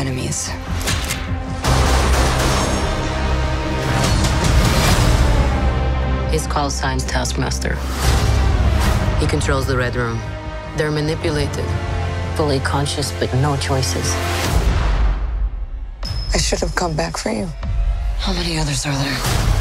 enemies. His call sign's Taskmaster. He controls the Red Room. They're manipulated, fully conscious, but no choices. I should have come back for you. How many others are there?